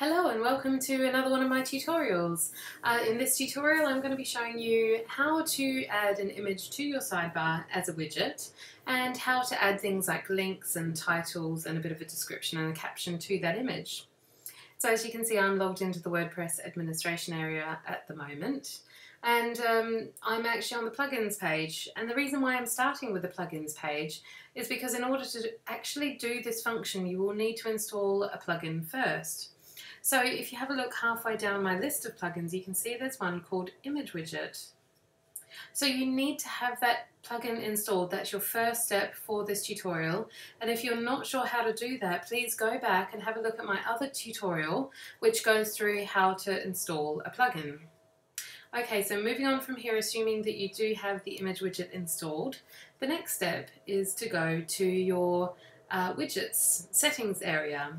Hello and welcome to another one of my tutorials. Uh, in this tutorial I'm going to be showing you how to add an image to your sidebar as a widget and how to add things like links and titles and a bit of a description and a caption to that image. So as you can see I'm logged into the WordPress administration area at the moment and um, I'm actually on the plugins page and the reason why I'm starting with the plugins page is because in order to actually do this function you will need to install a plugin first. So if you have a look halfway down my list of plugins, you can see there's one called Image Widget. So you need to have that plugin installed. That's your first step for this tutorial. And if you're not sure how to do that, please go back and have a look at my other tutorial, which goes through how to install a plugin. Okay, so moving on from here, assuming that you do have the image widget installed, the next step is to go to your uh, widgets settings area.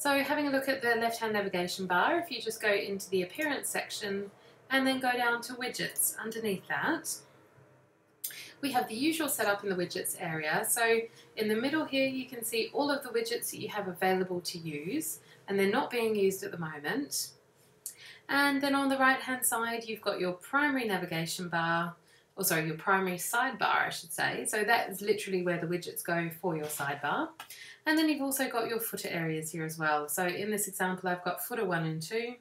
So having a look at the left-hand navigation bar, if you just go into the appearance section and then go down to widgets underneath that, we have the usual setup in the widgets area. So in the middle here you can see all of the widgets that you have available to use and they're not being used at the moment. And then on the right hand side you've got your primary navigation bar, or sorry, your primary sidebar I should say. So that is literally where the widgets go for your sidebar. And then you've also got your footer areas here as well. So in this example, I've got footer one and two,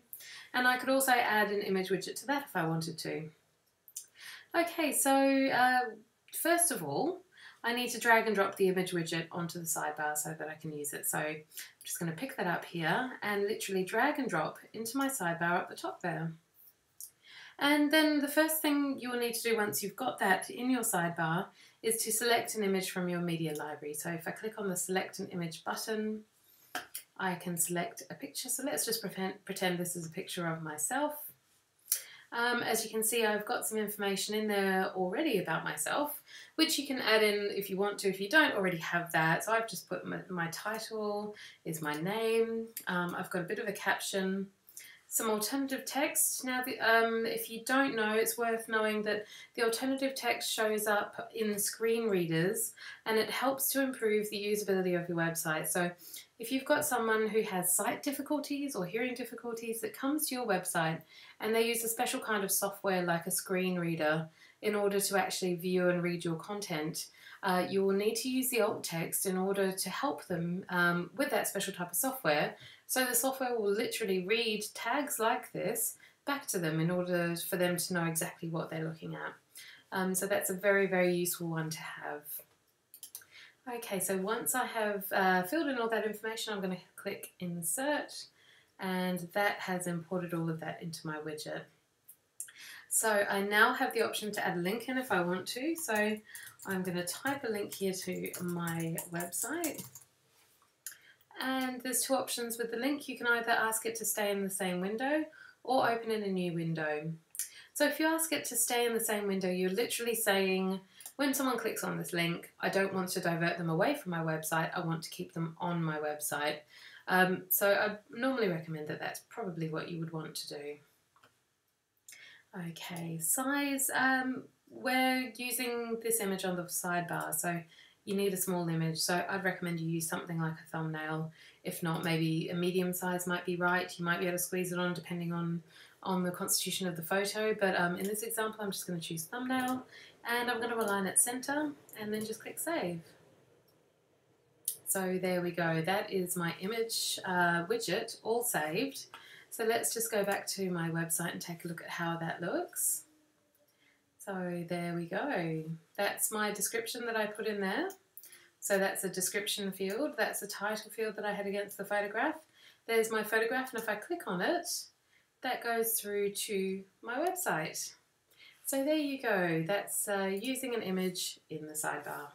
and I could also add an image widget to that if I wanted to. Okay, so uh, first of all, I need to drag and drop the image widget onto the sidebar so that I can use it. So I'm just going to pick that up here and literally drag and drop into my sidebar at the top there. And then the first thing you will need to do once you've got that in your sidebar is to select an image from your media library. So if I click on the select an image button, I can select a picture. So let's just pretend, this is a picture of myself. Um, as you can see, I've got some information in there already about myself, which you can add in if you want to, if you don't already have that. So I've just put my, my title is my name. Um, I've got a bit of a caption some alternative text. Now, the, um, if you don't know, it's worth knowing that the alternative text shows up in screen readers and it helps to improve the usability of your website. So if you've got someone who has sight difficulties or hearing difficulties that comes to your website and they use a special kind of software like a screen reader in order to actually view and read your content, uh, you will need to use the alt text in order to help them um, with that special type of software. So the software will literally read tags like this back to them in order for them to know exactly what they're looking at. Um, so that's a very, very useful one to have. Okay, so once I have uh, filled in all that information, I'm going to click Insert, and that has imported all of that into my widget. So I now have the option to add a link in if I want to. So I'm going to type a link here to my website. And there's two options with the link. You can either ask it to stay in the same window or open in a new window. So if you ask it to stay in the same window, you're literally saying, when someone clicks on this link, I don't want to divert them away from my website, I want to keep them on my website. Um, so I normally recommend that that's probably what you would want to do. Okay, size. Um, we're using this image on the sidebar, so you need a small image. So I'd recommend you use something like a thumbnail. If not, maybe a medium size might be right. You might be able to squeeze it on depending on, on the constitution of the photo. But um, in this example, I'm just going to choose thumbnail and I'm going to align it center and then just click save. So there we go. That is my image uh, widget all saved. So let's just go back to my website and take a look at how that looks. So there we go. That's my description that I put in there. So that's a description field. That's a title field that I had against the photograph. There's my photograph and if I click on it, that goes through to my website. So there you go. That's uh, using an image in the sidebar.